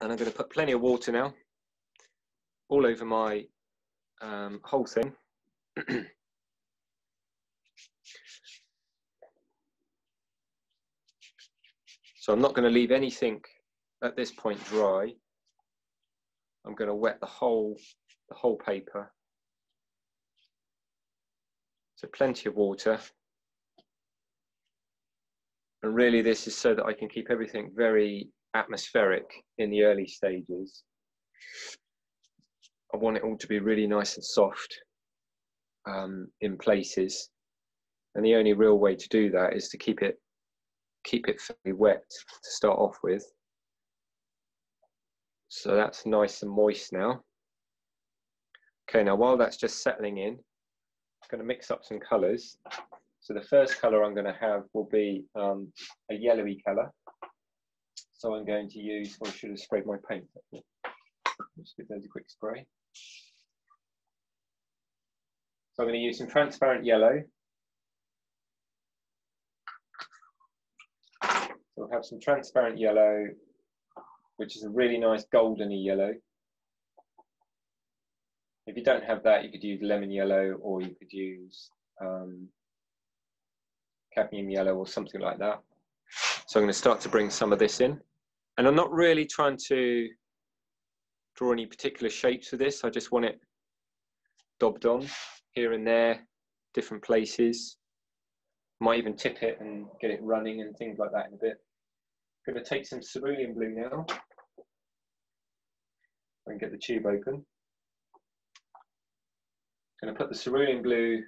And I'm going to put plenty of water now all over my um, whole thing. so I'm not going to leave anything at this point dry. I'm going to wet the whole, the whole paper. So plenty of water. And really this is so that I can keep everything very atmospheric in the early stages. I want it all to be really nice and soft um, in places. And the only real way to do that is to keep it keep it fairly wet to start off with. So that's nice and moist now. Okay, now while that's just settling in, I'm going to mix up some colours. So the first colour I'm going to have will be um, a yellowy colour. So I'm going to use, or I should have sprayed my paint. Just give those a quick spray. So I'm going to use some transparent yellow. So we'll have some transparent yellow, which is a really nice goldeny yellow. If you don't have that, you could use lemon yellow or you could use um, cadmium yellow or something like that. So I'm going to start to bring some of this in. And I'm not really trying to draw any particular shapes for this. I just want it daubed on here and there, different places. Might even tip it and get it running and things like that in a bit. I'm going to take some cerulean blue now and get the tube open. I'm going to put the cerulean blue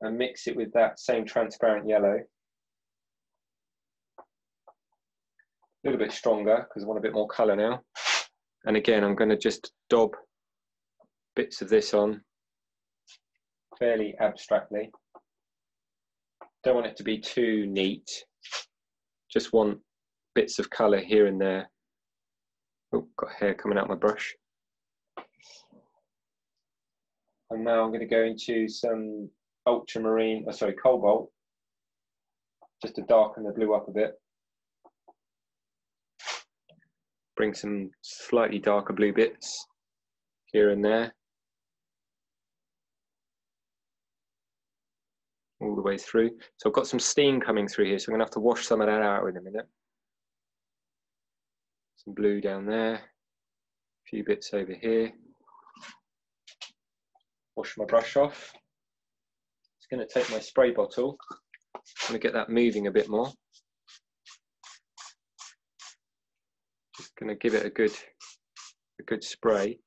and mix it with that same transparent yellow. Little bit stronger because I want a bit more colour now. And again, I'm going to just daub bits of this on fairly abstractly. Don't want it to be too neat. Just want bits of colour here and there. Oh, got hair coming out my brush. And now I'm going to go into some ultramarine, oh, sorry, cobalt, just to darken the blue up a bit. Bring some slightly darker blue bits here and there. all the way through. So I've got some steam coming through here, so I'm gonna have to wash some of that out in a minute. Some blue down there, a few bits over here. Wash my brush off. It's gonna take my spray bottle. I'm gonna get that moving a bit more. Just gonna give it a good, a good spray,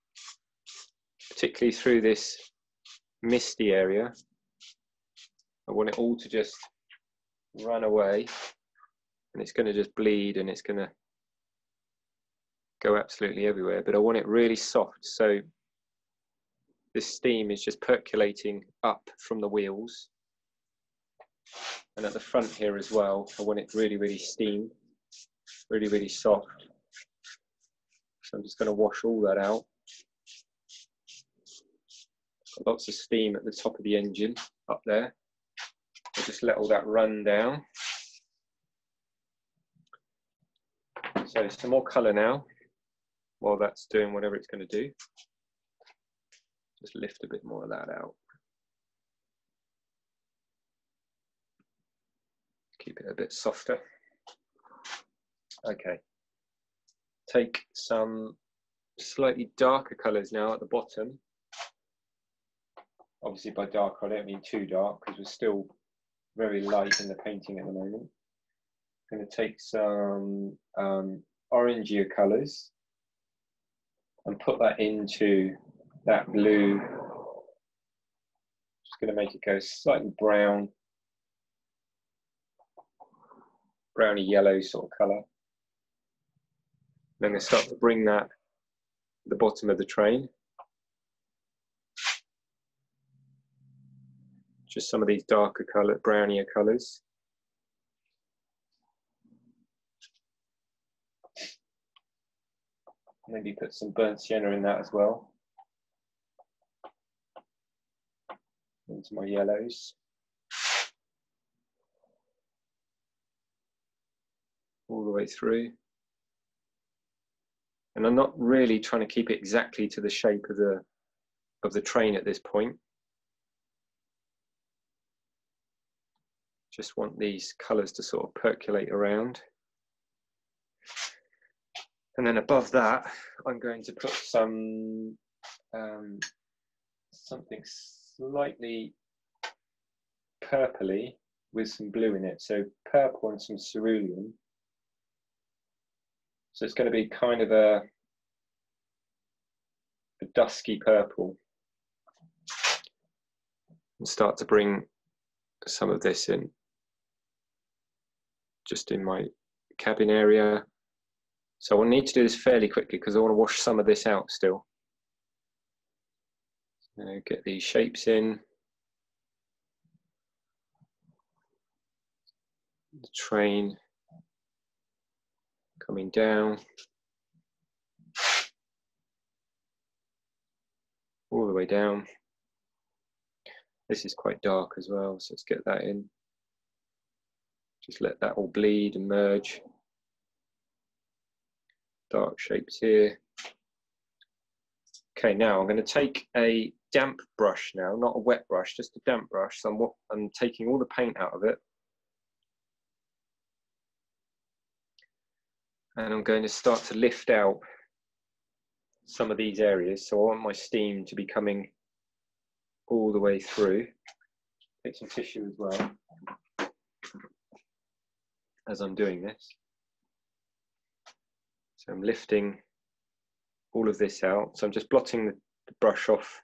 particularly through this misty area. I want it all to just run away and it's going to just bleed and it's going to go absolutely everywhere. But I want it really soft. So this steam is just percolating up from the wheels. And at the front here as well, I want it really, really steam, really, really soft. So I'm just going to wash all that out. Got lots of steam at the top of the engine up there. I'll just let all that run down. So some more colour now, while that's doing whatever it's going to do. Just lift a bit more of that out. Keep it a bit softer. Okay. Take some slightly darker colours now at the bottom. Obviously by dark I don't mean too dark because we're still very light in the painting at the moment. I'm going to take some um, orangier colours and put that into that blue. Just going to make it go slightly brown, browny yellow sort of colour. Then I'm going to start to bring that the bottom of the train. just some of these darker color, brownier colors. Maybe put some burnt sienna in that as well. Into my yellows. All the way through. And I'm not really trying to keep it exactly to the shape of the, of the train at this point. Just want these colours to sort of percolate around. And then above that, I'm going to put some um, something slightly purpley with some blue in it. So purple and some cerulean. So it's going to be kind of a, a dusky purple. And start to bring some of this in just in my cabin area. So I'll need to do this fairly quickly because I want to wash some of this out still. So get these shapes in. The train coming down. All the way down. This is quite dark as well, so let's get that in. Just let that all bleed and merge. Dark shapes here. Okay, now I'm going to take a damp brush now, not a wet brush, just a damp brush. So I'm, I'm taking all the paint out of it. And I'm going to start to lift out some of these areas. So I want my steam to be coming all the way through. Take some tissue as well as I'm doing this. So I'm lifting all of this out. So I'm just blotting the, the brush off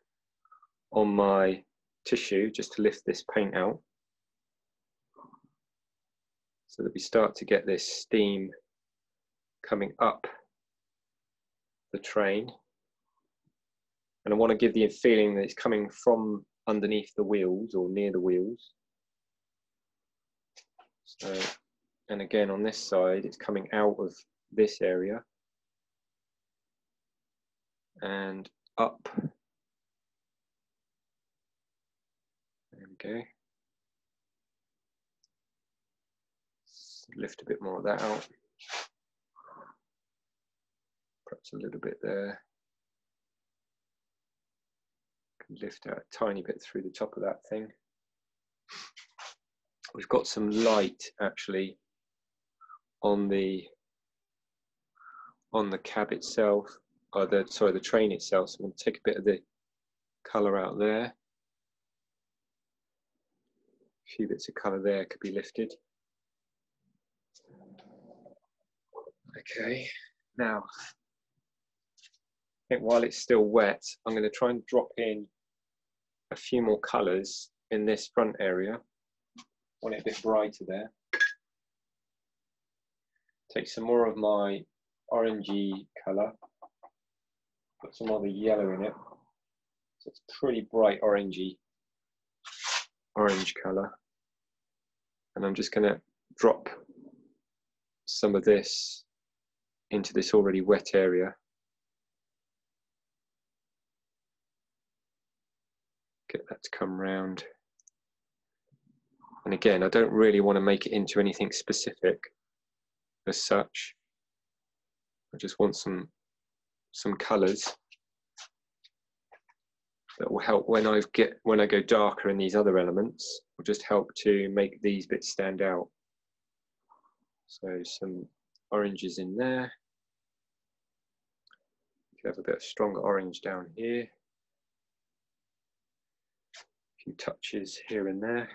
on my tissue just to lift this paint out so that we start to get this steam coming up the train. And I want to give the feeling that it's coming from underneath the wheels or near the wheels. So and again on this side it's coming out of this area and up there we go lift a bit more of that out perhaps a little bit there can lift out a tiny bit through the top of that thing we've got some light actually on the on the cab itself, or the sorry, the train itself. So I'm going to take a bit of the colour out there. A few bits of colour there could be lifted. Okay, now I think while it's still wet, I'm going to try and drop in a few more colours in this front area. Want it a bit brighter there take some more of my orangey colour, put some the yellow in it. So it's pretty bright orangey, orange colour. And I'm just going to drop some of this into this already wet area. Get that to come round. And again, I don't really want to make it into anything specific as such. I just want some some colours that will help when I get when I go darker in these other elements. Will just help to make these bits stand out. So some oranges in there. You can have a bit of stronger orange down here. Few touches here and there.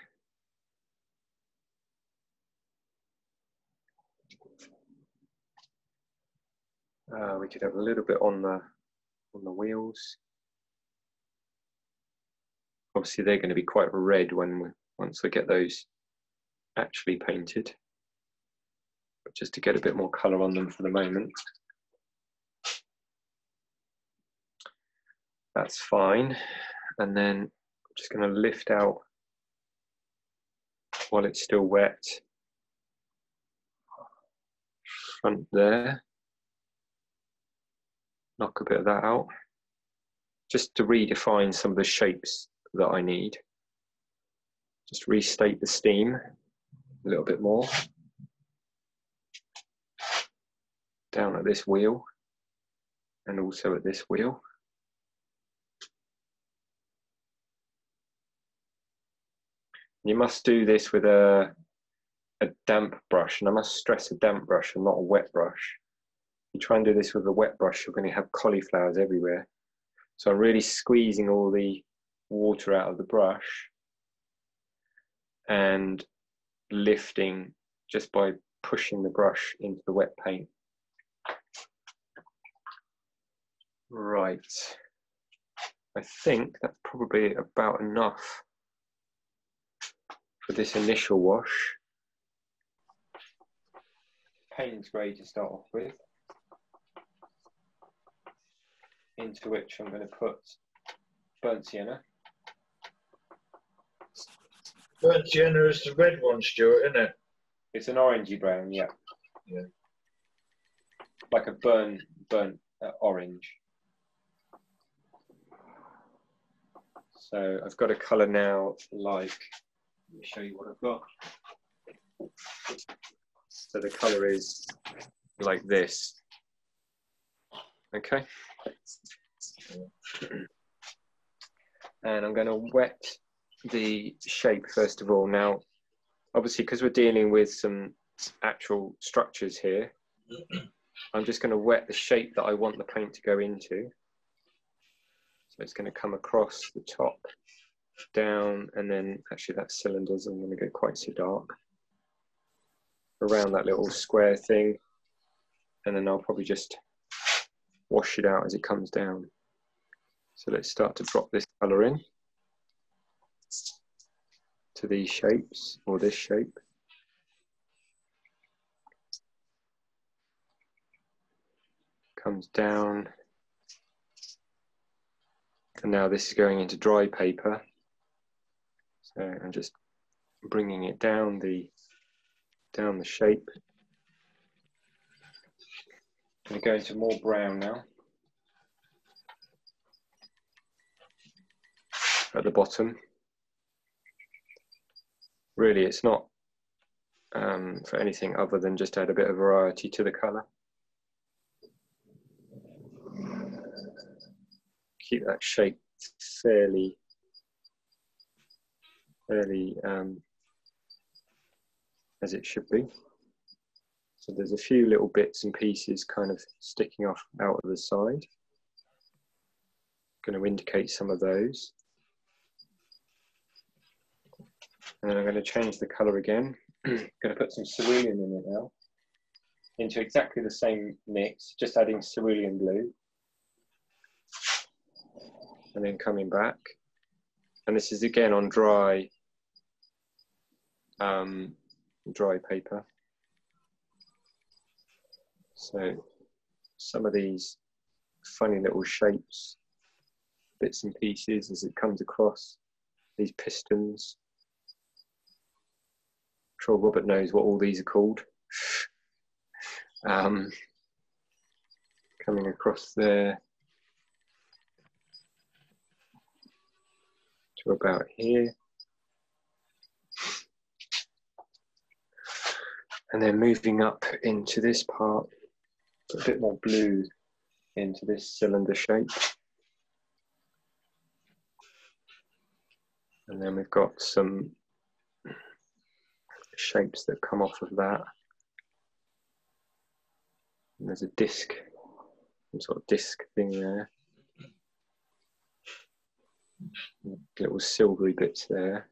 Uh, we could have a little bit on the on the wheels. Obviously, they're going to be quite red when we, once we get those actually painted. But just to get a bit more colour on them for the moment. That's fine. And then just going to lift out while it's still wet front there knock a bit of that out just to redefine some of the shapes that I need. Just restate the steam a little bit more. Down at this wheel. and also at this wheel. You must do this with a, a damp brush, and I must stress a damp brush and not a wet brush. If you try and do this with a wet brush, you're going to have cauliflowers everywhere. So I'm really squeezing all the water out of the brush and lifting just by pushing the brush into the wet paint. Right. I think that's probably about enough for this initial wash. Payne's grey to start off with, into which I'm going to put burnt sienna. Burnt sienna is the red one, Stewart, isn't it? It's an orangey brown, yeah. Yeah. Like a burnt, burnt uh, orange. So I've got a colour now like, let me show you what I've got. So the colour is like this. Okay. And I'm going to wet the shape first of all. Now, obviously, because we're dealing with some actual structures here, I'm just going to wet the shape that I want the paint to go into. So it's going to come across the top, down, and then actually that cylinders, I'm going to go quite so dark. Around that little square thing, and then I'll probably just wash it out as it comes down. So let's start to drop this colour in to these shapes, or this shape. Comes down. And now this is going into dry paper. So I'm just bringing it down the down the shape. I'm going to go into more brown now. At the bottom really it's not um, for anything other than just add a bit of variety to the colour. Keep that shape fairly, fairly um, as it should be. So there's a few little bits and pieces kind of sticking off out of the side. Going to indicate some of those. And I'm going to change the color again. Going to put some cerulean in it now. Into exactly the same mix, just adding cerulean blue. And then coming back. And this is again on dry, um, dry paper. So some of these funny little shapes, bits and pieces as it comes across, these pistons, sure Robert knows what all these are called. Um, coming across there to about here. And then moving up into this part, a bit more blue into this cylinder shape. And then we've got some shapes that come off of that. And there's a disc, some sort of disc thing there. Little silvery bits there.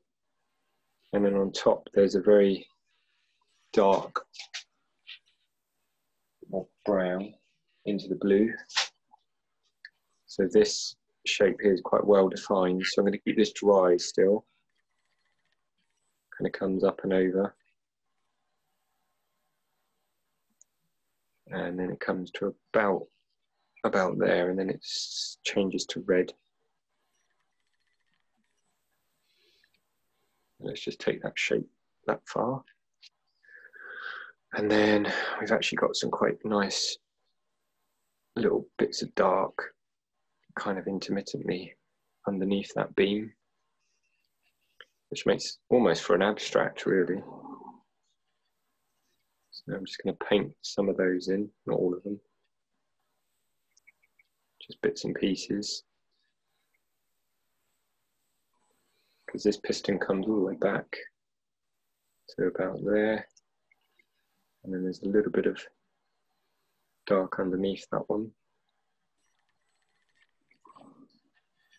And then on top, there's a very dark brown into the blue. So this shape here is quite well defined. So I'm going to keep this dry still. Kind of comes up and over. and then it comes to about about there and then it changes to red let's just take that shape that far and then we've actually got some quite nice little bits of dark kind of intermittently underneath that beam which makes almost for an abstract really So I'm just going to paint some of those in, not all of them. just bits and pieces. Because this piston comes all the way back to about there. And then there's a little bit of dark underneath that one.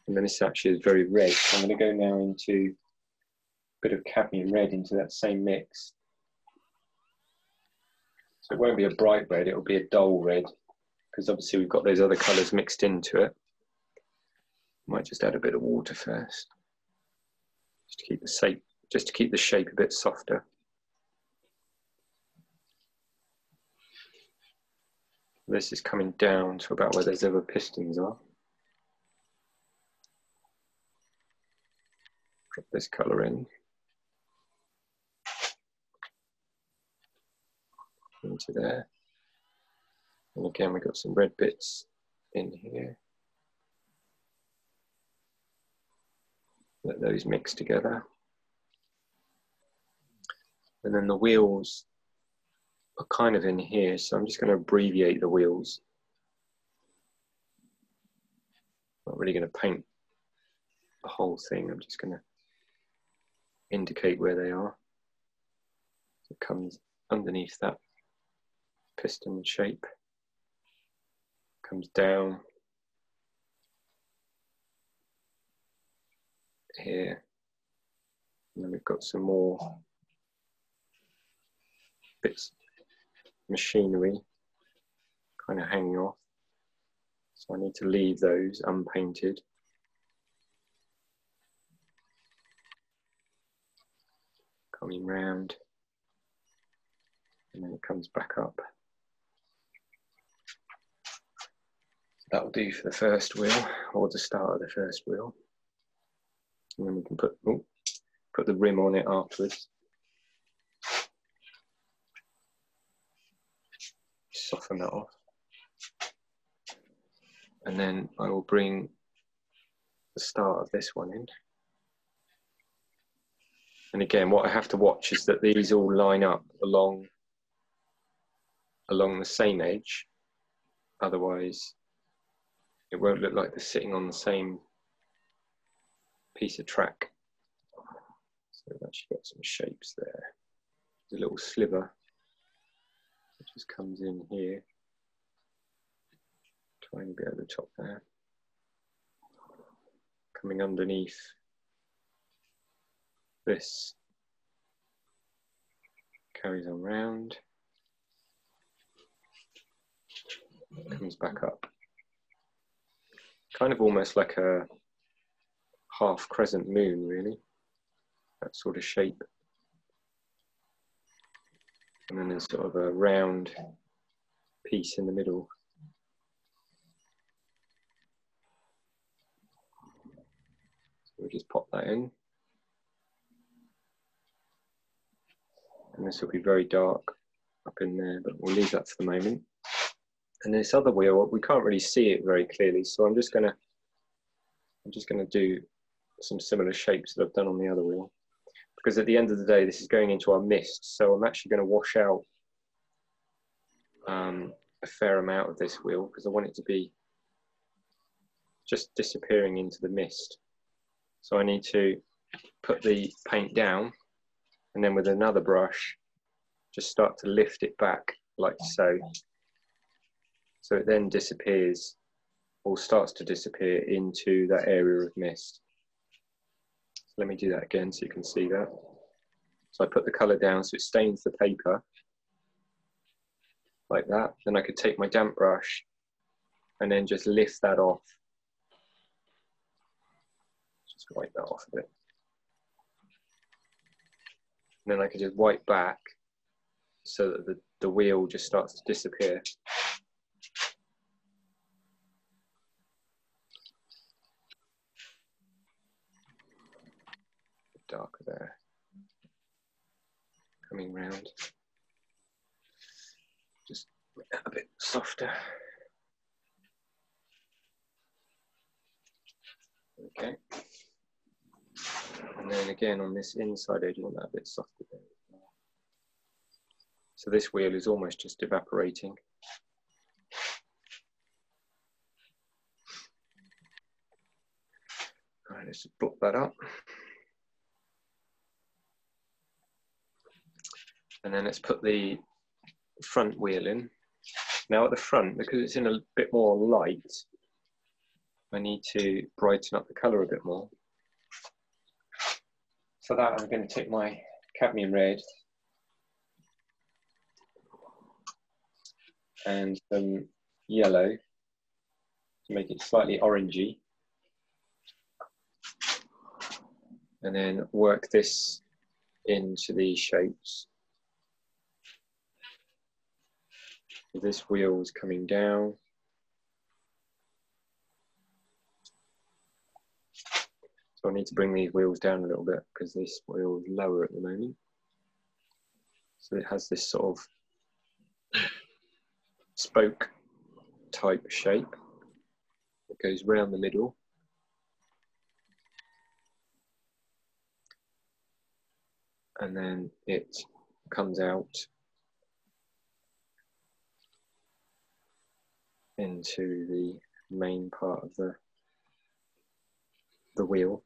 And then this actually is very red. So I'm going to go now into a bit of cadmium red into that same mix. So it won't be a bright red, it'll be a dull red because obviously we've got those other colours mixed into it. Might just add a bit of water first, just to keep the shape, just to keep the shape a bit softer. This is coming down to about where those other pistons are. Drop this colour in. Into there. And again, we've got some red bits in here. Let those mix together. And then the wheels are kind of in here, so I'm just going to abbreviate the wheels. Not really going to paint the whole thing, I'm just going to indicate where they are. It comes underneath that piston shape comes down here. And then we've got some more bits machinery kind of hanging off. So I need to leave those unpainted. Coming round and then it comes back up. that'll do for the first wheel or the start of the first wheel. And then we can put, oh, put the rim on it afterwards. Soften that off. And then I will bring the start of this one in. And again, what I have to watch is that these all line up along along the same edge. Otherwise, it won't look like they're sitting on the same piece of track. So we've actually got some shapes there. There's a little sliver just comes in here. Tiny bit at the top there. Coming underneath this carries on round, comes back up kind of almost like a half crescent moon, really. That sort of shape. And then there's sort of a round piece in the middle. So we'll just pop that in. And this will be very dark up in there, but we'll leave that for the moment. And this other wheel, we can't really see it very clearly, so I'm just gonna, I'm just gonna do some similar shapes that I've done on the other wheel. Because at the end of the day, this is going into our mist, so I'm actually gonna wash out um, a fair amount of this wheel because I want it to be just disappearing into the mist. So I need to put the paint down and then with another brush, just start to lift it back like so. So it then disappears or starts to disappear into that area of mist. Let me do that again so you can see that. So I put the color down so it stains the paper like that. Then I could take my damp brush and then just lift that off. Just wipe that off a bit. And then I could just wipe back so that the, the wheel just starts to disappear. Darker there. Coming round. Just a bit softer. Okay. And then again on this inside edge, you want that a bit softer there. So this wheel is almost just evaporating. Right, let's just block that up. And then let's put the front wheel in. Now at the front, because it's in a bit more light, I need to brighten up the colour a bit more. For that, I'm going to take my cadmium red and some yellow to make it slightly orangey. And then work this into these shapes. This wheel is coming down. So I need to bring these wheels down a little bit because this wheel is lower at the moment. So it has this sort of spoke type shape that goes round the middle. And then it comes out into the main part of the the wheel.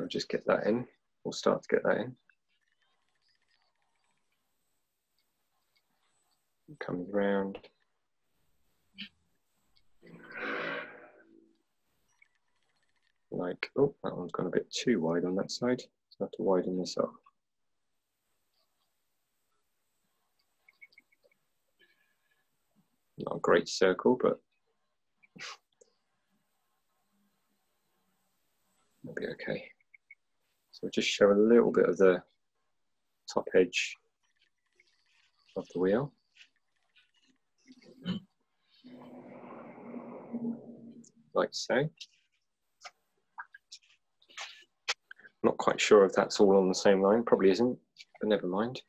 I'll just get that in. We'll start to get that in. Comes round. Like, oh, that one's gone a bit too wide on that side. So I have to widen this up. Not a great circle, but it'll be okay. So we'll just show a little bit of the top edge of the wheel. Like so. Not quite sure if that's all on the same line, probably isn't, but never mind.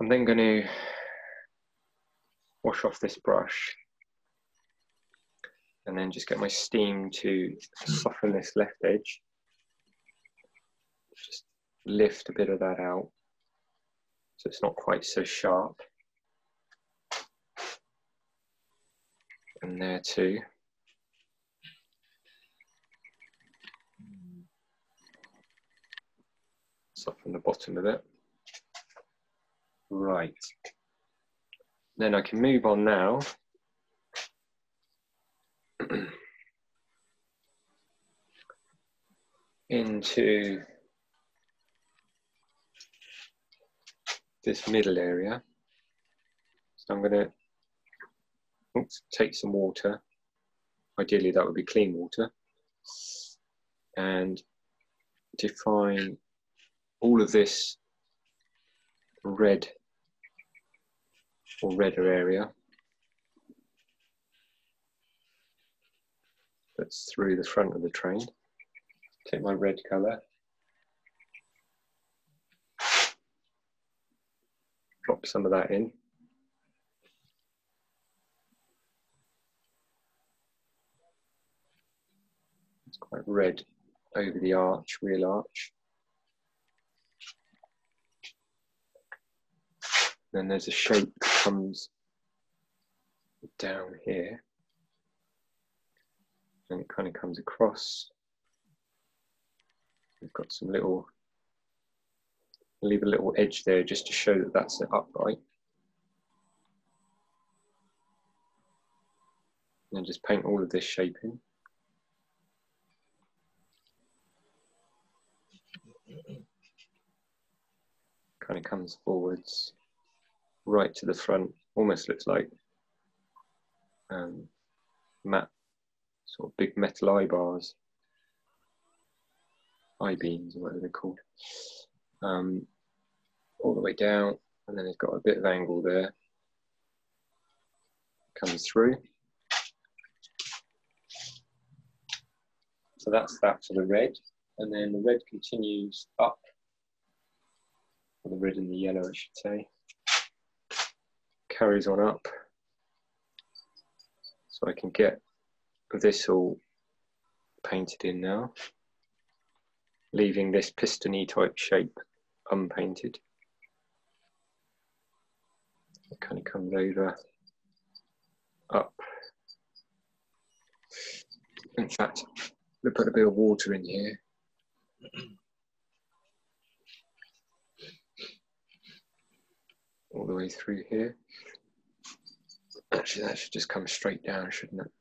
I'm then going to wash off this brush and then just get my steam to hmm. soften this left edge. Just lift a bit of that out so it's not quite so sharp. And there too. Soften the bottom of it. Right. Then I can move on now. into this middle area. So I'm going to oops, take some water. Ideally, that would be clean water. And define all of this red or redder area that's through the front of the train. Take my red colour, drop some of that in. It's quite red over the arch, wheel arch. Then there's a shape that comes down here and it kind of comes across. We've got some little, leave a little edge there just to show that that's upright. And then just paint all of this shape in. Kind of comes forwards right to the front, almost looks like um, matte, sort of big metal eye bars, eye beams, or whatever they're called, um, all the way down, and then it's got a bit of angle there, comes through. So that's that for the red, and then the red continues up, or the red and the yellow, I should say carries on up. So I can get this all painted in now, leaving this pistony type shape unpainted. It kind of comes over, up, In fact, we'll put a bit of water in here. All the way through here. Actually, that should just come straight down, shouldn't it?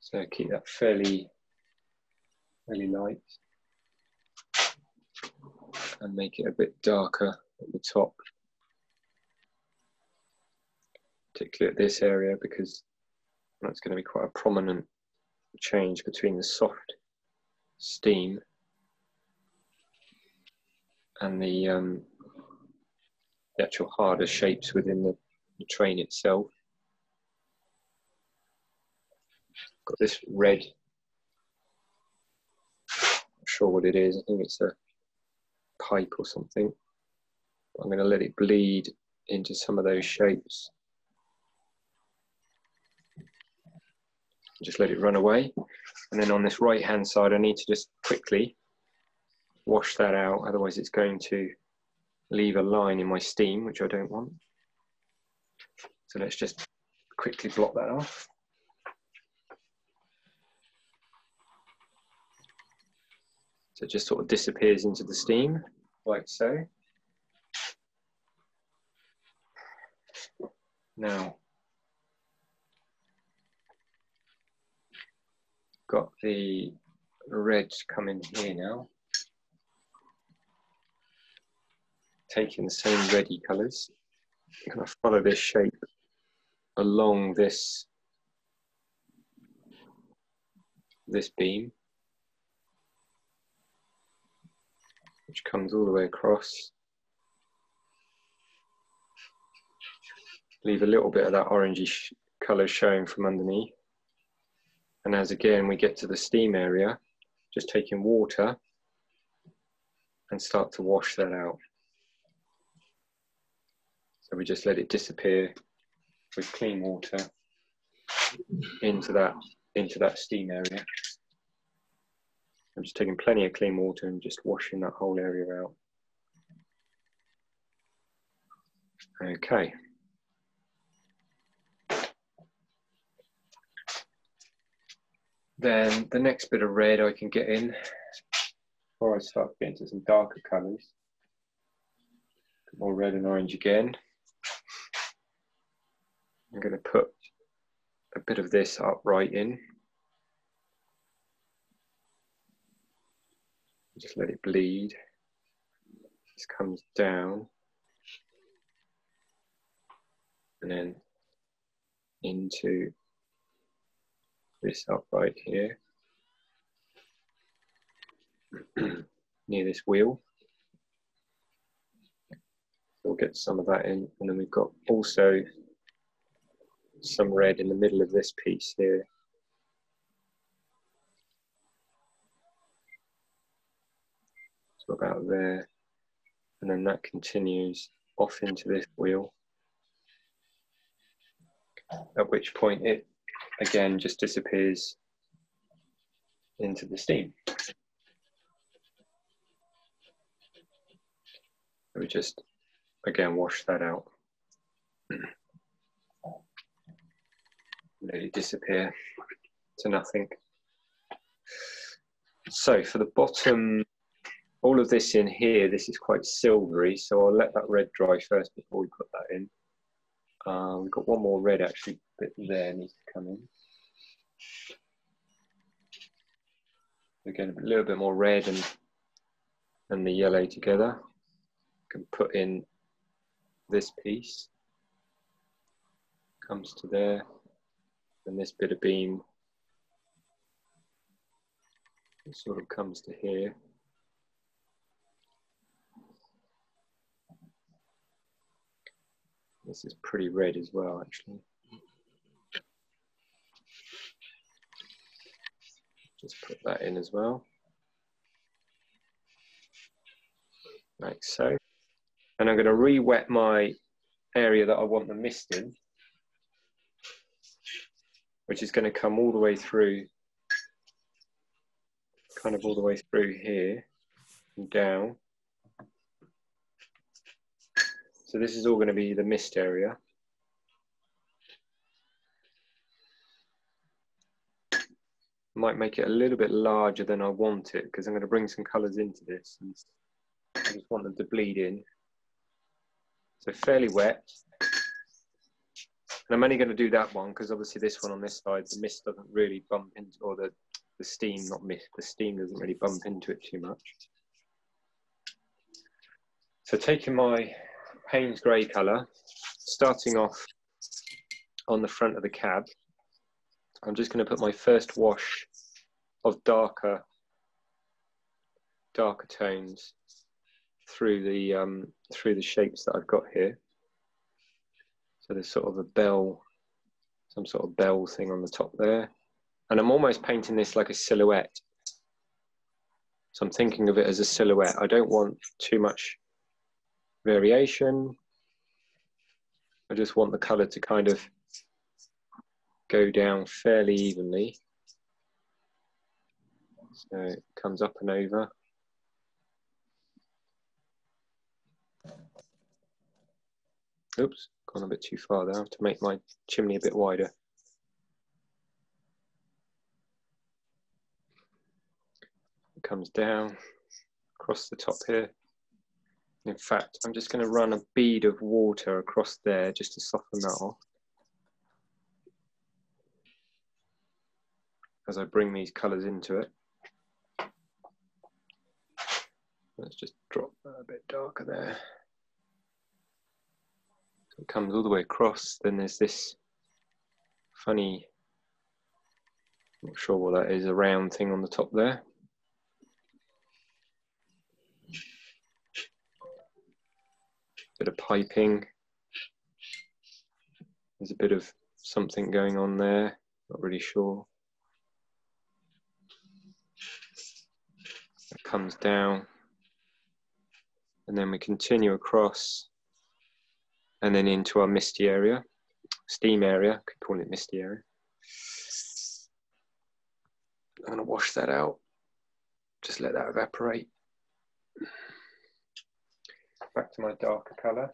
So keep that fairly, fairly light and make it a bit darker at the top. Particularly at this area because that's going to be quite a prominent change between the soft steam and the, um, the actual harder shapes within the, the train itself. got this red. Not sure what it is. I think it's a pipe or something. I'm going to let it bleed into some of those shapes. Just let it run away. And then on this right hand side, I need to just quickly wash that out. Otherwise it's going to leave a line in my steam, which I don't want. So let's just quickly block that off. So it just sort of disappears into the steam, like so. Now, got the red coming here now. Taking the same ready colours. I'm going to follow this shape along this this beam. which comes all the way across. Leave a little bit of that orangey colour showing from underneath. And as again we get to the steam area, just taking water and start to wash that out. So we just let it disappear with clean water into that into that steam area. I'm just taking plenty of clean water and just washing that whole area out. Okay. Then the next bit of red I can get in before I start getting to some darker colours. More red and orange again. Going to put a bit of this upright in. just let it bleed. This comes down and then into this upright here near this wheel. We'll get some of that in and then we've got also some red in the middle of this piece here. about there, and then that continues off into this wheel. At which point it again just disappears into the steam. We just again wash that out. It disappear to nothing. So for the bottom all of this in here, this is quite silvery, so I'll let that red dry first before we put that in. Um, we've got one more red actually bit there needs to come in. Again, a little bit more red and and the yellow together. Can put in this piece. Comes to there, and this bit of beam sort of comes to here. This is pretty red as well, actually. Just put that in as well. Like so. And I'm going to re-wet my area that I want the mist in, which is going to come all the way through, kind of all the way through here and down. So this is all going to be the mist area. Might make it a little bit larger than I want it because I'm going to bring some colours into this. And I just want them to bleed in. So fairly wet. And I'm only going to do that one because obviously this one on this side, the mist doesn't really bump into, or the, the steam, not mist, the steam doesn't really bump into it too much. So taking my Payne's grey colour, starting off on the front of the cab, I'm just going to put my first wash of darker, darker tones through the um, through the shapes that I've got here. So there's sort of a bell, some sort of bell thing on the top there. And I'm almost painting this like a silhouette. So I'm thinking of it as a silhouette. I don't want too much variation. I just want the color to kind of go down fairly evenly. So it comes up and over. Oops, gone a bit too far there. I have to make my chimney a bit wider. It comes down across the top here. In fact, I'm just going to run a bead of water across there just to soften that off. As I bring these colours into it. Let's just drop that a bit darker there. It comes all the way across. Then there's this funny, not sure what that is, a round thing on the top there. Bit of piping. There's a bit of something going on there, not really sure. It comes down. And then we continue across and then into our misty area, steam area, could call it misty area. I'm going to wash that out, just let that evaporate. Back to my darker colour.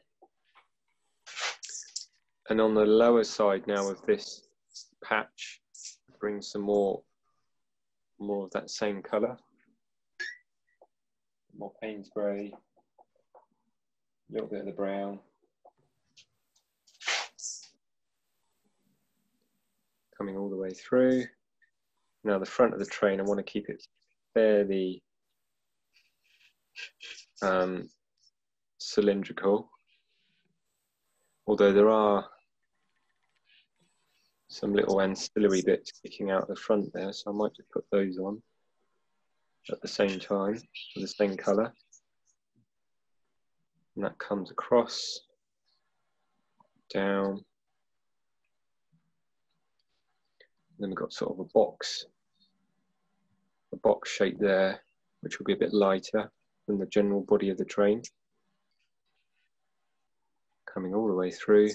And on the lower side now of this patch, bring some more, more of that same colour. More Payne's grey, a little bit of the brown. Coming all the way through. Now the front of the train, I want to keep it fairly um, cylindrical, although there are some little ancillary bits sticking out the front there, so I might just put those on at the same time with the same colour. And that comes across, down, then we've got sort of a box, a box shape there, which will be a bit lighter than the general body of the train. Coming all the way through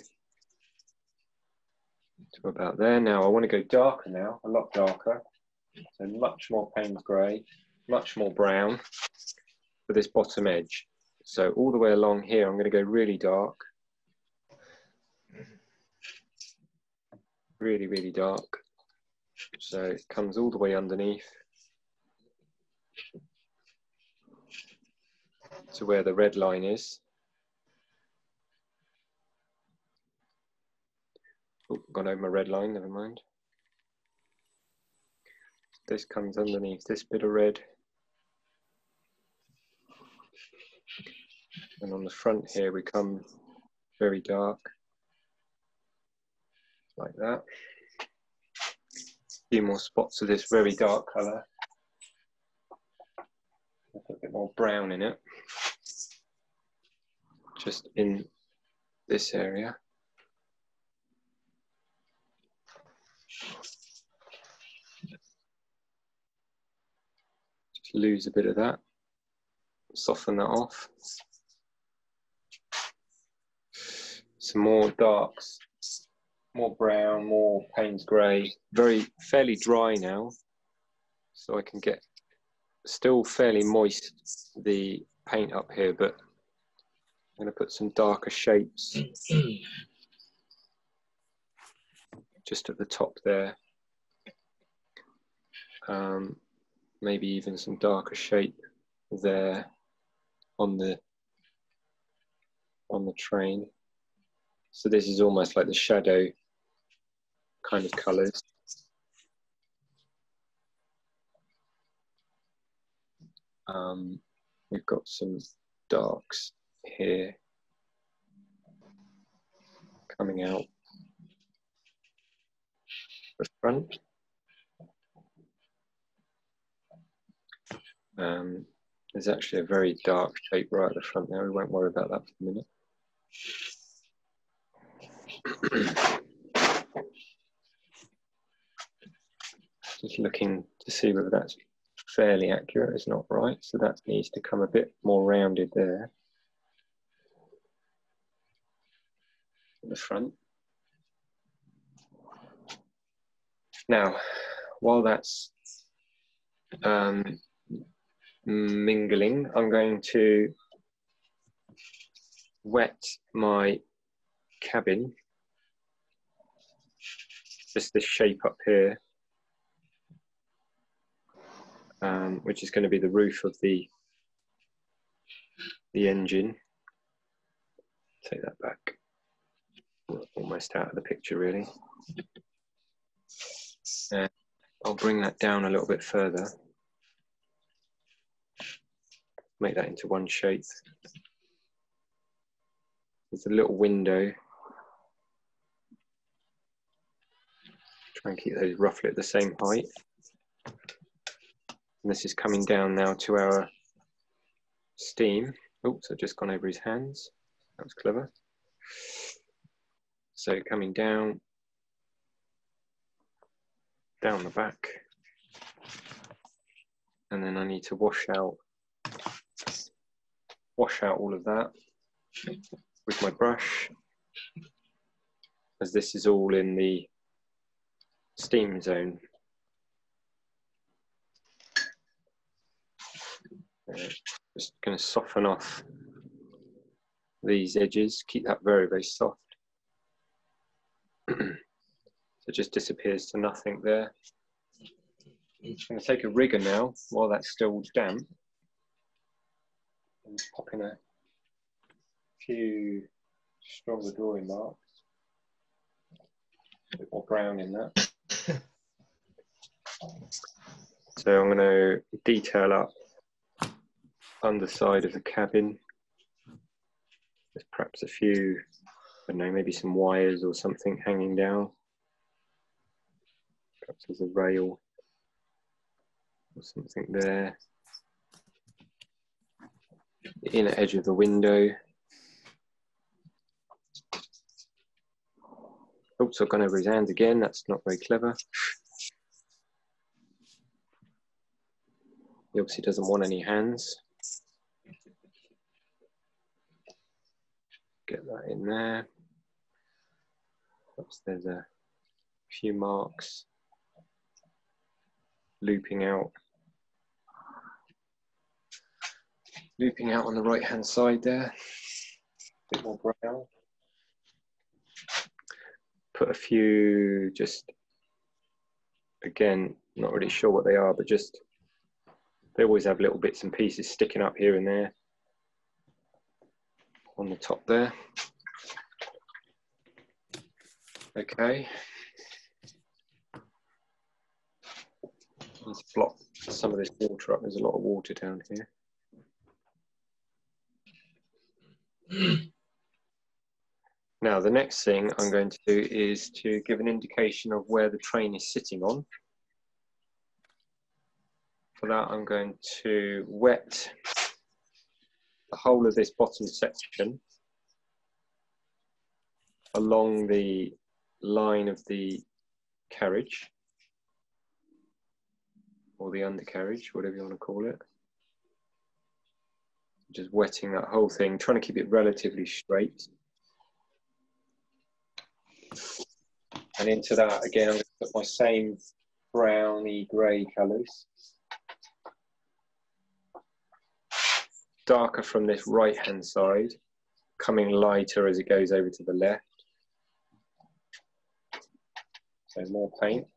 to about there. Now I want to go darker now, a lot darker. So much more Payne's grey, much more brown for this bottom edge. So all the way along here, I'm going to go really dark. Really, really dark. So it comes all the way underneath to where the red line is. Oh, gone over my red line, never mind. This comes underneath this bit of red. And on the front here, we come very dark, like that few more spots of this very dark colour. A bit more brown in it. Just in this area. Just lose a bit of that. Soften that off. Some more darks more brown, more Payne's grey, very fairly dry now. So I can get still fairly moist the paint up here, but I'm going to put some darker shapes just at the top there. Um, maybe even some darker shape there on the on the train. So this is almost like the shadow kind of colours. Um, we've got some darks here coming out the front. Um, there's actually a very dark shape right at the front there. We won't worry about that for a minute. Just looking to see whether that's fairly accurate. It's not right, so that needs to come a bit more rounded there. The front. Now, while that's um, mingling, I'm going to wet my cabin, just this shape up here, um, which is going to be the roof of the the engine. Take that back. almost out of the picture, really. And I'll bring that down a little bit further. Make that into one shape. There's a little window. Try and keep those roughly at the same height. And this is coming down now to our steam. Oops, I've just gone over his hands. That was clever. So coming down, down the back. And then I need to wash out, wash out all of that with my brush, as this is all in the steam zone. Uh, just going to soften off these edges, keep that very, very soft. so it just disappears to nothing there. I'm going to take a rigger now while that's still damp and pop in a few stronger drawing marks. A bit more brown in that. So I'm going to detail up underside of the cabin. There's perhaps a few, I don't know, maybe some wires or something hanging down. Perhaps there's a rail or something there. The inner edge of the window. Oops, I've gone over his hands again. That's not very clever. He obviously doesn't want any hands. Get that in there. Perhaps there's a few marks looping out. Looping out on the right hand side there. A bit more brown. Put a few just, again, not really sure what they are, but just, they always have little bits and pieces sticking up here and there on the top there. Okay. Let's block some of this water up. There's a lot of water down here. Now, the next thing I'm going to do is to give an indication of where the train is sitting on. For that, I'm going to wet the whole of this bottom section along the line of the carriage or the undercarriage, whatever you want to call it. Just wetting that whole thing, trying to keep it relatively straight. And into that, again, I'm going to put my same browny grey colours. Darker from this right hand side. coming lighter as it goes over to the left. So more paint.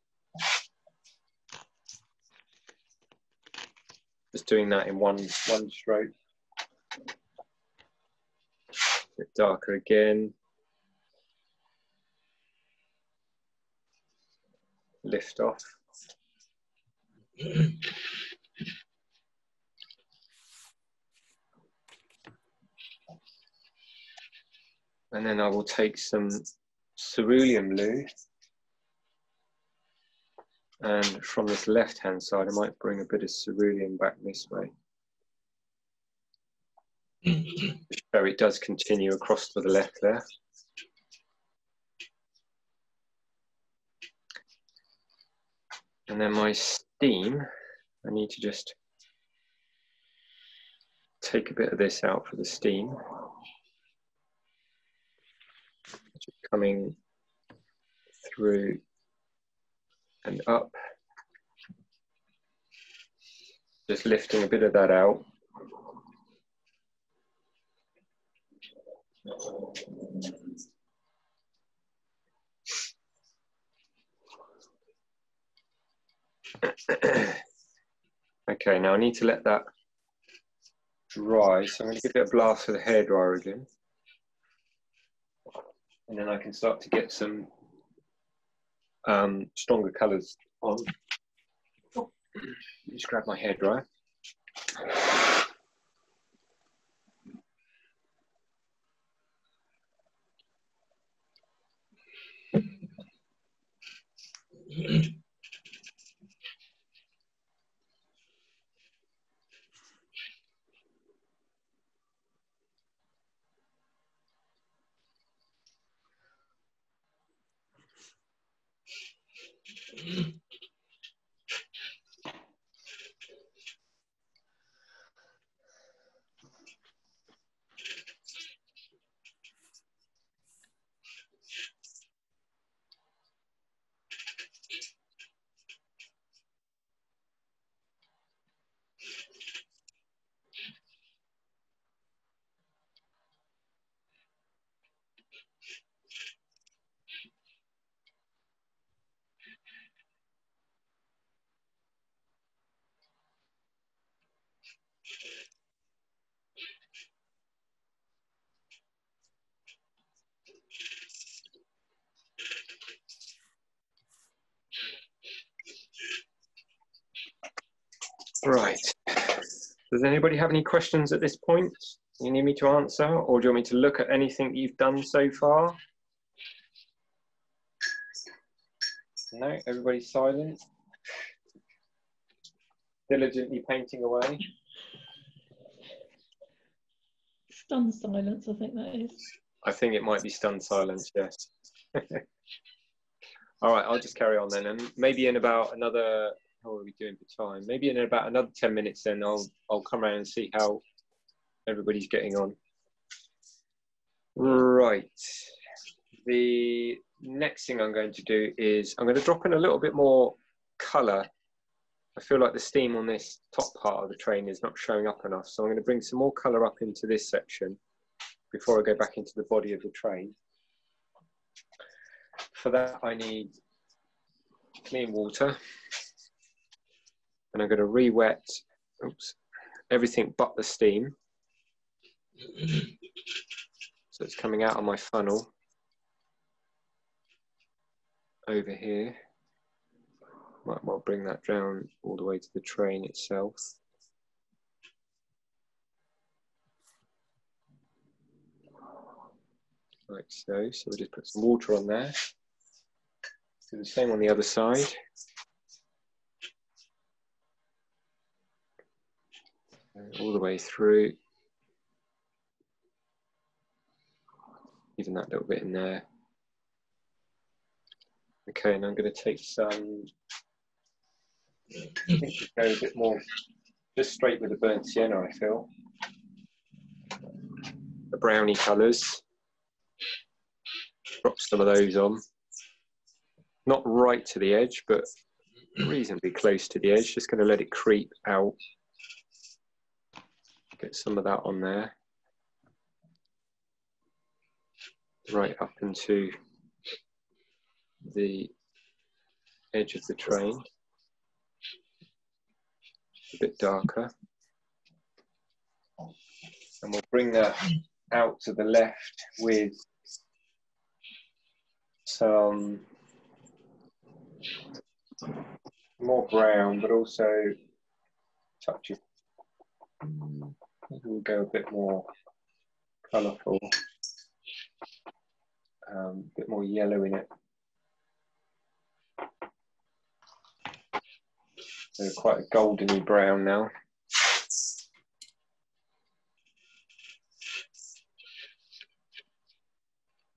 Just doing that in one, one stroke. A bit darker again. Lift off. And then I will take some cerulean blue. And from this left-hand side, I might bring a bit of cerulean back this way. so it does continue across to the left there. And then my steam, I need to just take a bit of this out for the steam coming through and up. Just lifting a bit of that out. okay, now I need to let that dry, so I'm going to give it a blast with a hairdryer again and then I can start to get some um, stronger colours on. Just grab my hairdryer. Right. Does anybody have any questions at this point you need me to answer, or do you want me to look at anything you've done so far? No, everybody's silent. Diligently painting away. Stunned silence, I think that is. I think it might be stunned silence, yes. All right, I'll just carry on then. And maybe in about another how are we doing for time? Maybe in about another 10 minutes, then I'll, I'll come around and see how everybody's getting on. Right. The next thing I'm going to do is I'm going to drop in a little bit more color. I feel like the steam on this top part of the train is not showing up enough. So I'm going to bring some more color up into this section before I go back into the body of the train. For that, I need clean water and I'm going to re-wet oops, everything but the steam. So it's coming out of my funnel over here. Might well bring that down all the way to the train itself. Like so. So we'll just put some water on there. Do the same on the other side. All the way through. Even that little bit in there. Okay, and I'm going to take some, I think go a bit more, just straight with the burnt sienna, I feel. The brownie colours. Drop some of those on. Not right to the edge, but reasonably close to the edge. Just going to let it creep out get some of that on there. right up into the edge of the train, a bit darker. And we'll bring that out to the left with some more brown, but also touch of, we'll go a bit more colourful, um, a bit more yellow in it. So quite a goldeny brown now.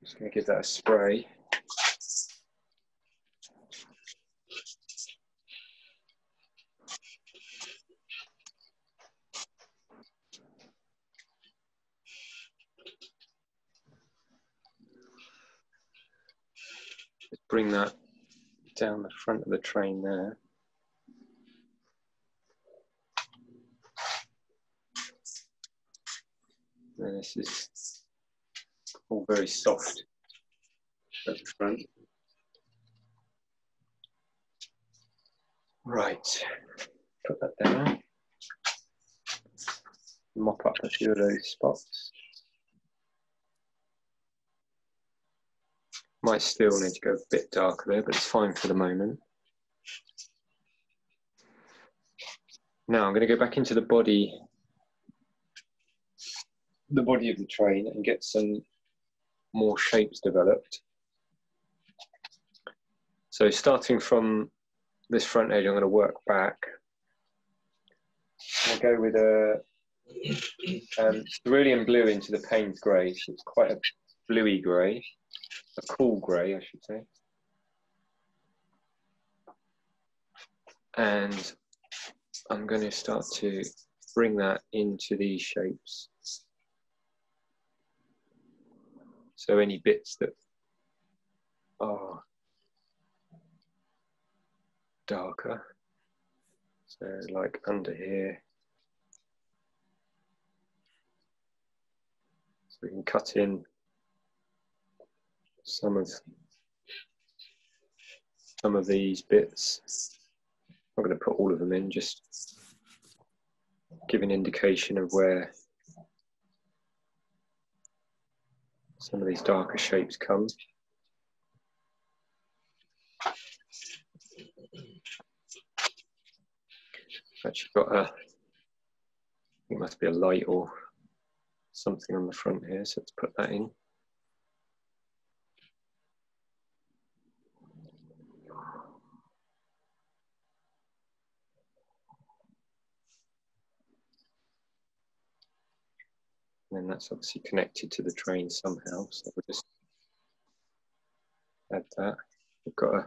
Just to give that a spray. Just bring that down the front of the train there. And this is all very soft at the front. Right, put that down. Mop up a few of those spots. Might still need to go a bit darker there, but it's fine for the moment. Now I'm going to go back into the body, the body of the train and get some more shapes developed. So starting from this front edge, I'm going to work back. I'll go with a um, cerulean blue into the Payne's grey, so it's quite a bluey grey, a cool grey, I should say. And I'm going to start to bring that into these shapes. So any bits that are darker, so like under here, so we can cut in some of some of these bits. I'm not going to put all of them in, just give an indication of where some of these darker shapes come. Actually got a, it must be a light or something on the front here, so let's put that in. And then that's obviously connected to the train somehow. So we'll just add that. We've got a,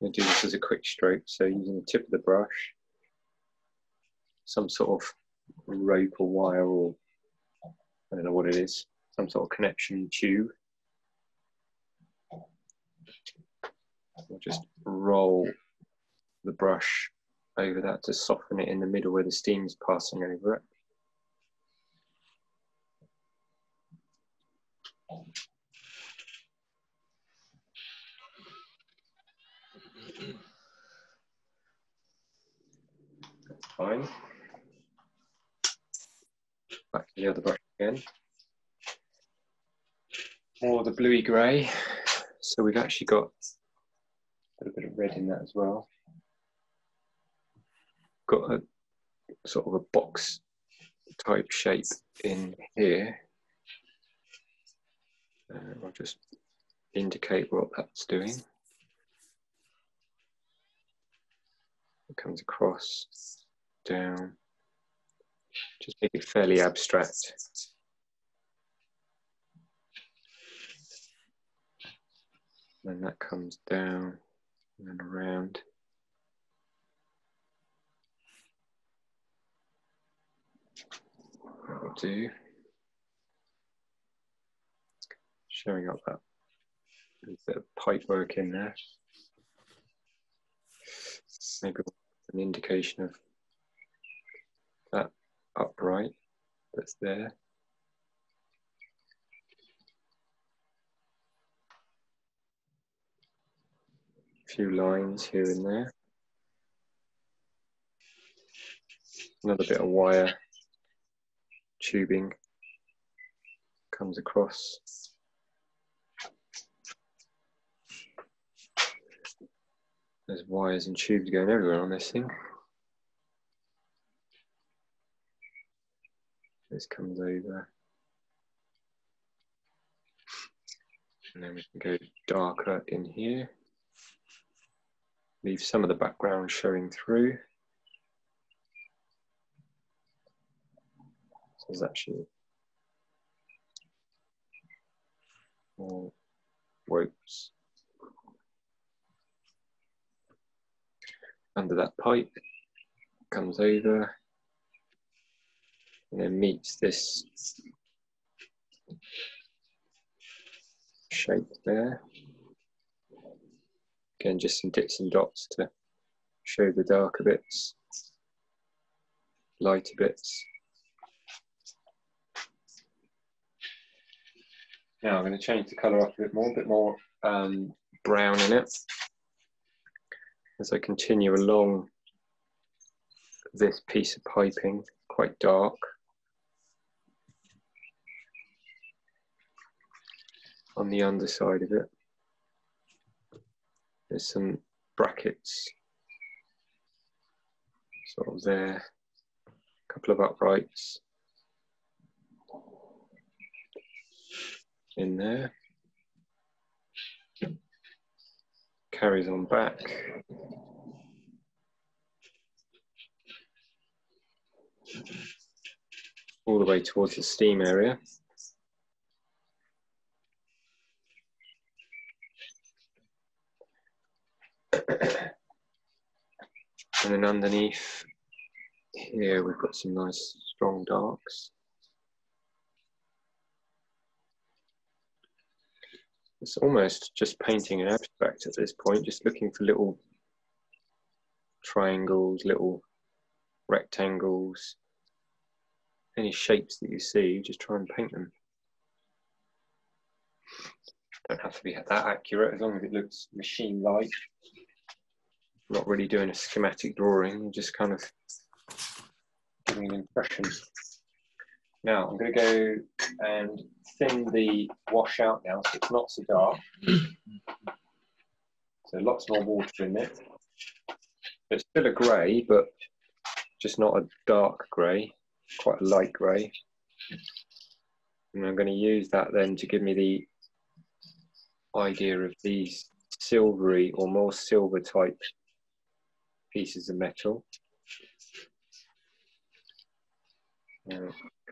we'll do this as a quick stroke. So using the tip of the brush, some sort of rope or wire or I don't know what it is, some sort of connection tube. We'll just roll the brush over that to soften it in the middle where the steam's passing over it. Fine. Back to the other brush again. More the bluey grey. So we've actually got a little bit of red in that as well. Got a sort of a box type shape in here. Uh, I'll just indicate what that's doing. It comes across, down, just make it fairly abstract. And that comes down and around. That will do. showing up that bit of pipe work in there. Maybe an indication of that upright that's there. A few lines here and there. Another bit of wire tubing comes across There's wires and tubes going everywhere on this thing. This comes over. And then we can go darker in here. Leave some of the background showing through. So there's actually more ropes under that pipe, comes over, and then meets this shape there. Again, just some dits and dots to show the darker bits, lighter bits. Now I'm going to change the colour up a bit more, a bit more um, brown in it. As I continue along this piece of piping, quite dark. on the underside of it. There's some brackets sort of there, a couple of uprights in there. Carries on back. All the way towards the steam area. and then underneath here we've got some nice strong darks. It's almost just painting an abstract at this point, just looking for little triangles, little rectangles, any shapes that you see, just try and paint them. Don't have to be that accurate as long as it looks machine-like not really doing a schematic drawing, just kind of giving an impression. Now I'm going to go and thin the wash out now so it's not so dark. so lots more water in it. It's still a grey, but just not a dark grey, quite a light grey. And I'm going to use that then to give me the idea of these silvery or more silver type pieces of metal.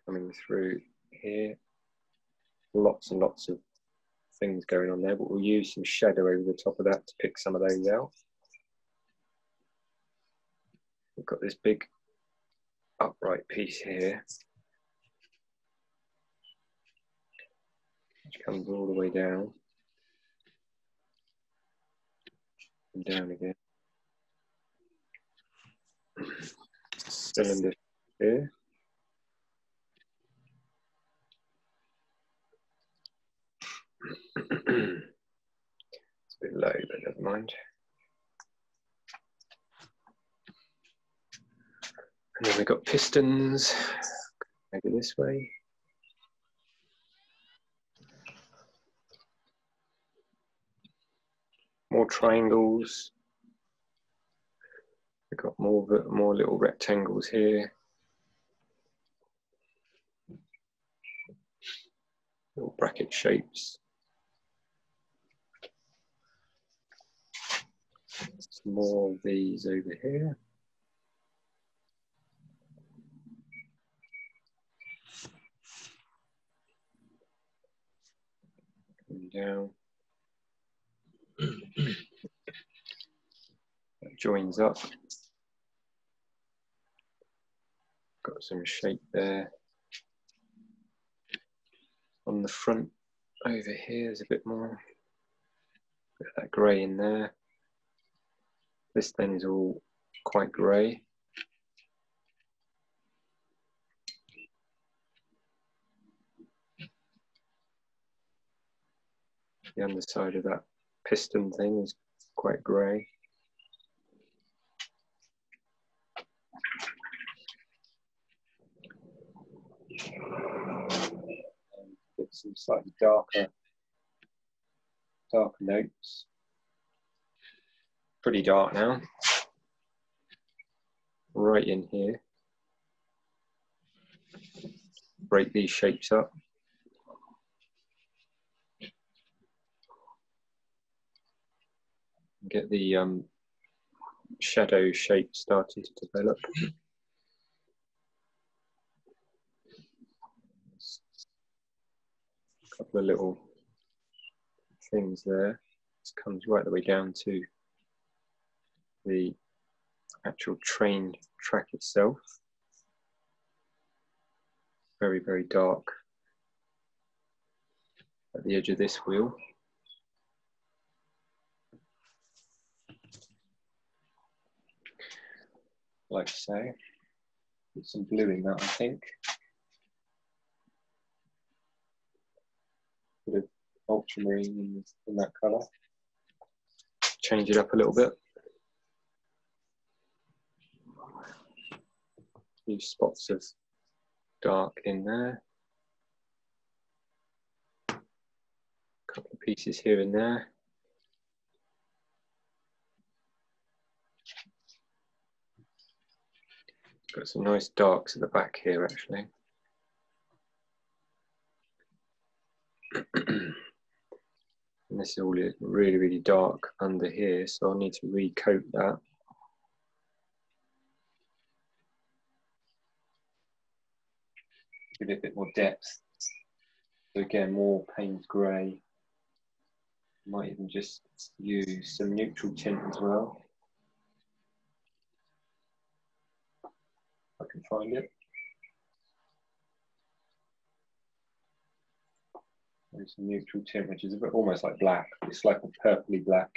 Coming through here, lots and lots of things going on there, but we'll use some shadow over the top of that to pick some of those out. We've got this big upright piece here, which comes all the way down and down again cylinder here. It's a bit low, but never mind. And then we've got pistons, maybe this way. More triangles. We've got more, more little rectangles here. Little bracket shapes. Some more of these over here. Coming down. joins up. Got some shape there. On the front over here, there's a bit more, of that grey in there. This then is all quite grey. The underside of that piston thing is quite grey. Get some slightly darker, darker notes. Pretty dark now. Right in here. Break these shapes up. Get the um, shadow shape starting to develop. A couple of little things there. This comes right the way down to the actual train track itself. Very, very dark at the edge of this wheel. Like say, put some blue in that, I think. Bit of ultramarine in, in that colour. Change it up a little bit. Few spots of dark in there. A couple of pieces here and there. Got some nice darks at the back here actually. and this is all really, really dark under here, so I'll need to recoat that. A bit more depth. So again, more Payne's grey. Might even just use some neutral tint as well. I can find it. There's some neutral tint, which is a bit almost like black. It's like a purpley black.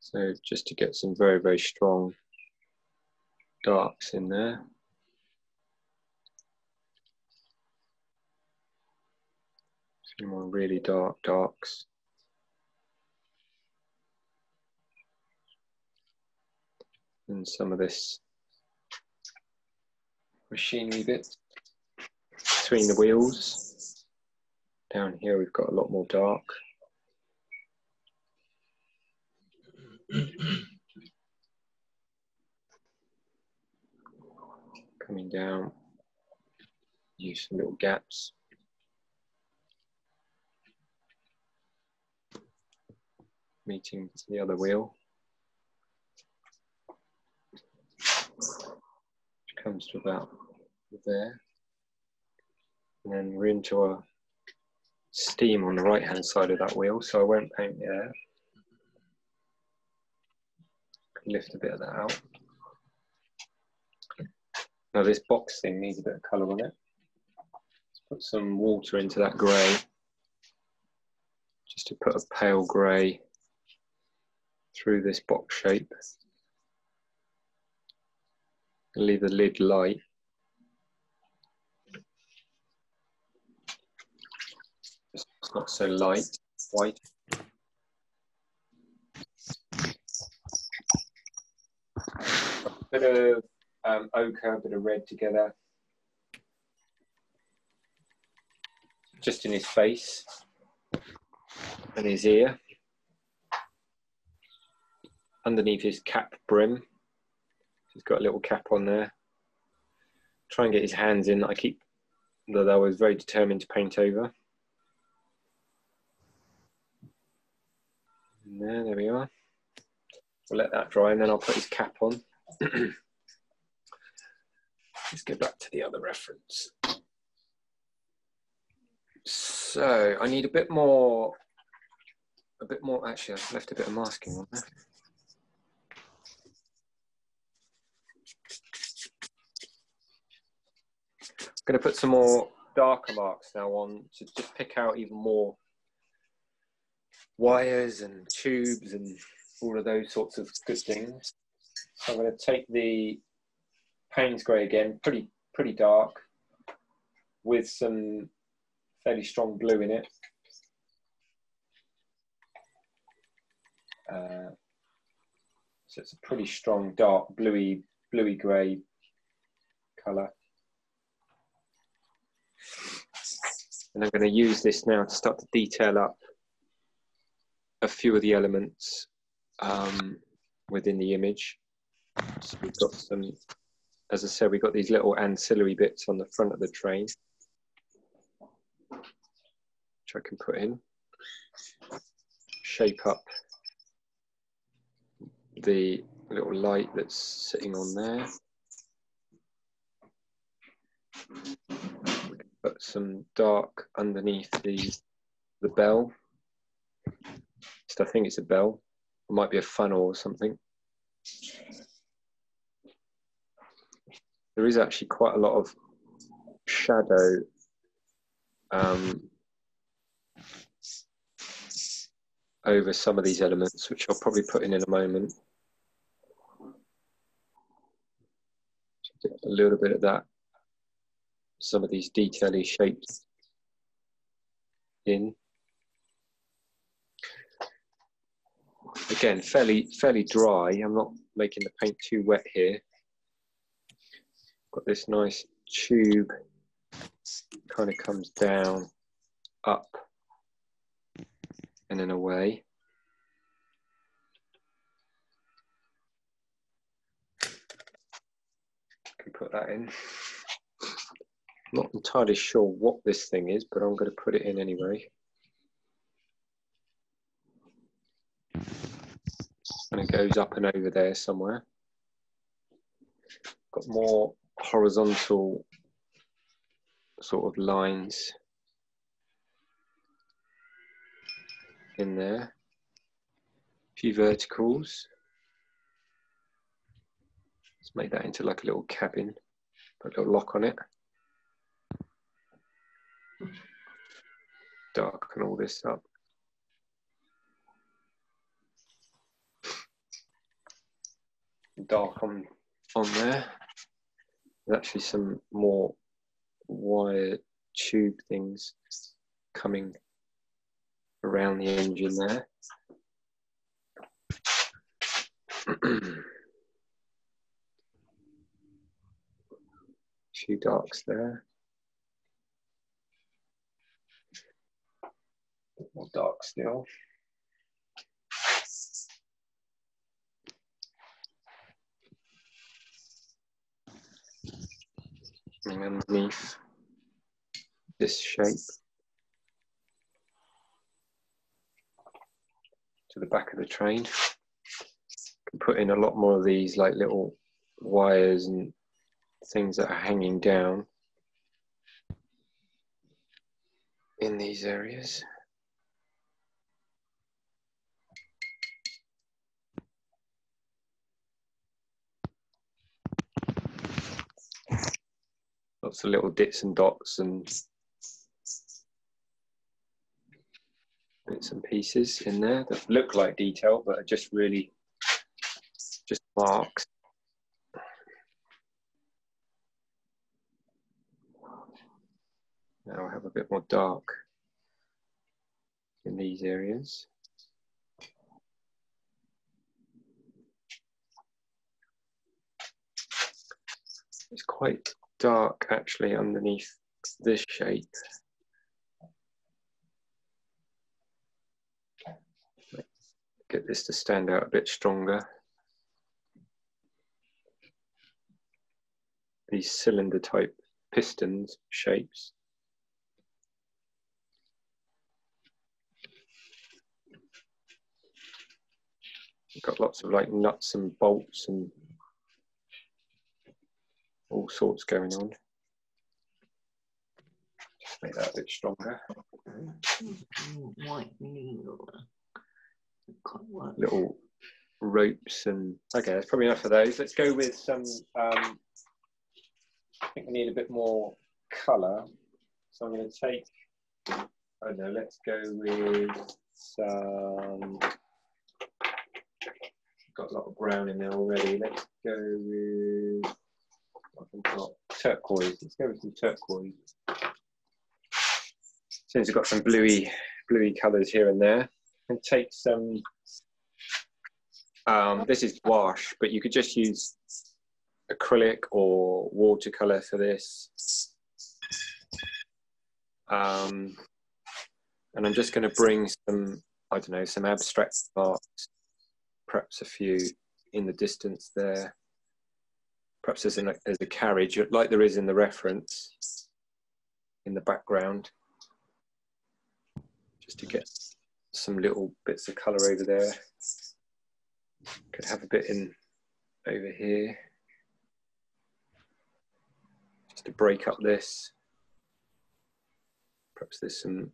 So just to get some very, very strong darks in there. Some more really dark darks. And some of this machinery bits between the wheels. Down here we've got a lot more dark. coming down, use some little gaps. Meeting to the other wheel. Which comes to about there. And then we're into a steam on the right hand side of that wheel, so I won't paint there. Lift a bit of that out. Now this box thing needs a bit of colour on it. Let's put some water into that grey, just to put a pale grey through this box shape. Leave the lid light. It's not so light, white. A bit of um, ochre, a bit of red together. Just in his face and his ear. Underneath his cap brim. He's got a little cap on there. Try and get his hands in. I keep that I was very determined to paint over. And there, there we are. We'll let that dry and then I'll put his cap on. Let's go back to the other reference. So I need a bit more, a bit more, actually I've left a bit of masking on there. I'm going to put some more darker marks now on to just pick out even more wires and tubes and all of those sorts of good things. So I'm going to take the Payne's grey again, pretty pretty dark, with some fairly strong blue in it. Uh, so it's a pretty strong dark bluey bluey grey colour. And I'm going to use this now to start to detail up a few of the elements um, within the image. So we've got some as I said, we've got these little ancillary bits on the front of the train, which I can put in, shape up the little light that's sitting on there. We put some dark underneath the the bell. I think it's a bell. It might be a funnel or something. There is actually quite a lot of shadow um, over some of these elements, which I'll probably put in in a moment. A little bit of that, some of these detaily shapes in. Again, fairly fairly dry. I'm not making the paint too wet here. Got this nice tube, kind of comes down, up, and then away. Can put that in. Not entirely sure what this thing is, but I'm going to put it in anyway. And it goes up and over there somewhere. Got more horizontal sort of lines in there. A few verticals. Let's make that into like a little cabin. Put a little lock on it. Darken all this up. Dark on on there. There's actually some more wire tube things coming around the engine there. few darks there. More dark still. Underneath this shape to the back of the train. Can put in a lot more of these like little wires and things that are hanging down in these areas. Lots of little dits and dots and bits and pieces in there that look like detail but are just really just marks. Now I have a bit more dark in these areas. It's quite dark actually underneath this shape. Get this to stand out a bit stronger. These cylinder type pistons shapes. got lots of like nuts and bolts and all sorts going on. Just make that a bit stronger. White needle. Little ropes and okay, that's probably enough of those. Let's go with some. Um, I think we need a bit more colour, so I'm going to take. Oh no, let's go with some got a lot of brown in there already. Let's go with I've got turquoise. Let's go with some turquoise. Since we've got some bluey, bluey colours here and there, and take some Um, this is gouache, but you could just use acrylic or watercolor for this. Um, and I'm just going to bring some, I don't know, some abstract marks, perhaps a few in the distance there. Perhaps there's, an, there's a carriage, like there is in the reference, in the background, just to get some little bits of colour over there. Could have a bit in over here, just to break up this. Perhaps there's some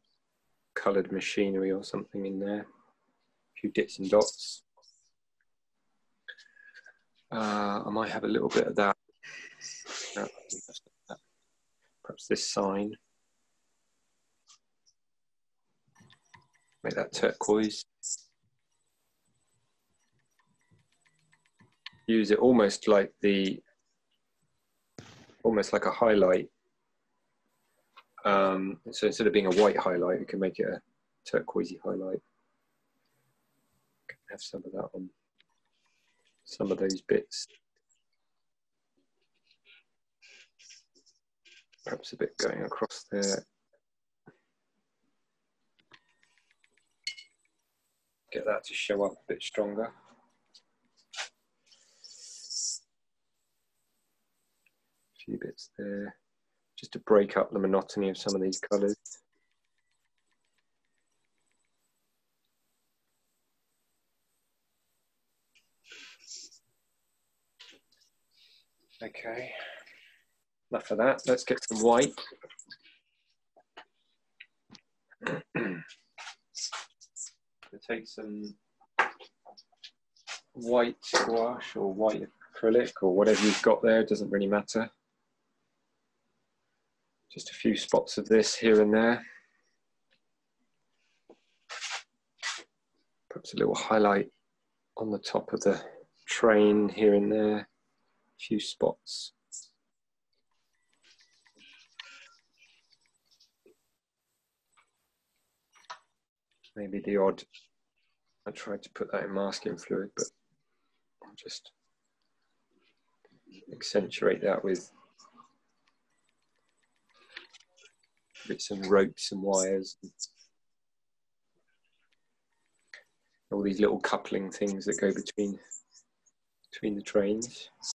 coloured machinery or something in there. A few dits and dots. Uh, I might have a little bit of that. Perhaps this sign. Make that turquoise. Use it almost like the, almost like a highlight um, so instead of being a white highlight, we can make it a turquoisey highlight. Have some of that on some of those bits. Perhaps a bit going across there. Get that to show up a bit stronger. A few bits there just to break up the monotony of some of these colors. Okay, enough of that. Let's get some white. take some white gouache or white acrylic or whatever you've got there, it doesn't really matter. Just a few spots of this here and there. Perhaps a little highlight on the top of the train here and there. Few spots. Maybe the odd, I tried to put that in masking fluid, but I'll just accentuate that with with some ropes and wires. All these little coupling things that go between between the trains.